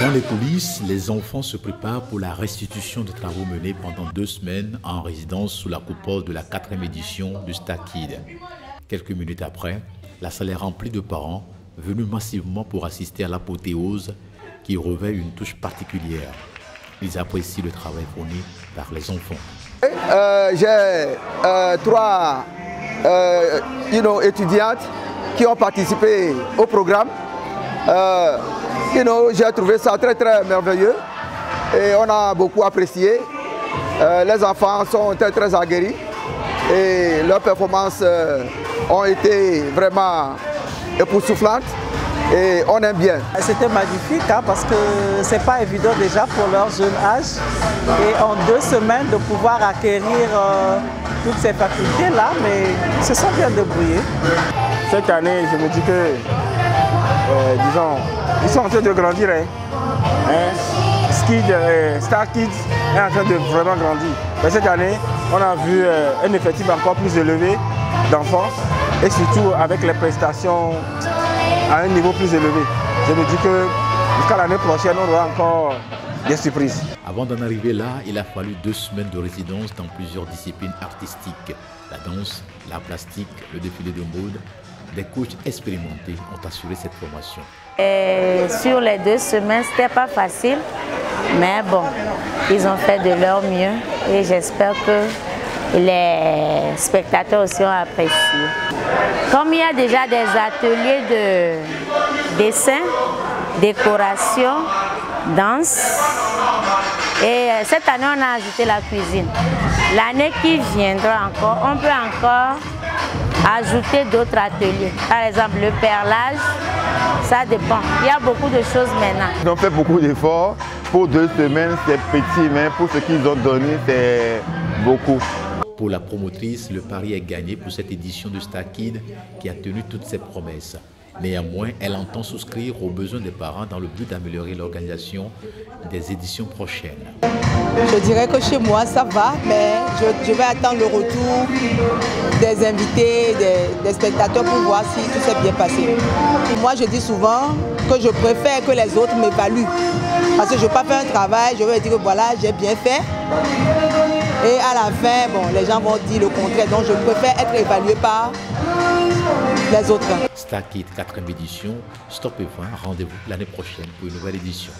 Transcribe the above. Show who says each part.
Speaker 1: Dans les coulisses, les enfants se préparent pour la restitution des travaux menés pendant deux semaines en résidence sous la coupole de la quatrième édition du Star Kid. Quelques minutes après, la salle est remplie de parents venus massivement pour assister à l'apothéose qui revêt une touche particulière. Ils apprécient le travail fourni par les enfants.
Speaker 2: Euh, J'ai euh, trois euh, étudiantes qui ont participé au programme. You know, J'ai trouvé ça très très merveilleux et on a beaucoup apprécié. Euh, les enfants sont très très aguerris et leurs performances euh, ont été vraiment époustouflantes et on aime bien.
Speaker 3: C'était magnifique hein, parce que c'est pas évident déjà pour leur jeune âge et en deux semaines de pouvoir acquérir euh, toutes ces facultés là, mais ils se sont bien débrouillés.
Speaker 4: Cette année, je me dis que, disons, ils sont en train de grandir. Hein. Hein? Skid, euh, Star Kids est en train de vraiment grandir. Mais cette année, on a vu euh, un effectif encore plus élevé d'enfants et surtout avec les prestations à un niveau plus élevé. Je me dis que jusqu'à l'année prochaine, on aura encore des surprises.
Speaker 1: Avant d'en arriver là, il a fallu deux semaines de résidence dans plusieurs disciplines artistiques. La danse, la plastique, le défilé de mode. Des coachs expérimentés ont assuré cette formation.
Speaker 5: Et sur les deux semaines, c'était pas facile, mais bon, ils ont fait de leur mieux et j'espère que les spectateurs aussi ont apprécié. Comme il y a déjà des ateliers de dessin, décoration, danse, et cette année on a ajouté la cuisine. L'année qui viendra encore, on peut encore ajouter d'autres ateliers. Par exemple, le perlage, ça dépend. Il y a beaucoup de choses maintenant.
Speaker 6: Ils ont fait beaucoup d'efforts. Pour deux semaines, c'est petit, mais pour ce qu'ils ont donné, c'est beaucoup.
Speaker 1: Pour la promotrice, le pari est gagné pour cette édition de Star Kid qui a tenu toutes ses promesses. Néanmoins, elle entend souscrire aux besoins des parents dans le but d'améliorer l'organisation des éditions prochaines.
Speaker 3: Je dirais que chez moi ça va, mais je, vais attendre le retour des invités, des, spectateurs pour voir si tout s'est bien passé. Et moi je dis souvent que je préfère que les autres m'évaluent. Parce que je ne veux pas faire un travail, je vais dire que voilà, j'ai bien fait. Et à la fin, bon, les gens vont dire le contraire. Donc je préfère être évalué par les autres.
Speaker 1: Star Kid 4e édition, Stop et 20, rendez-vous l'année prochaine pour une nouvelle édition.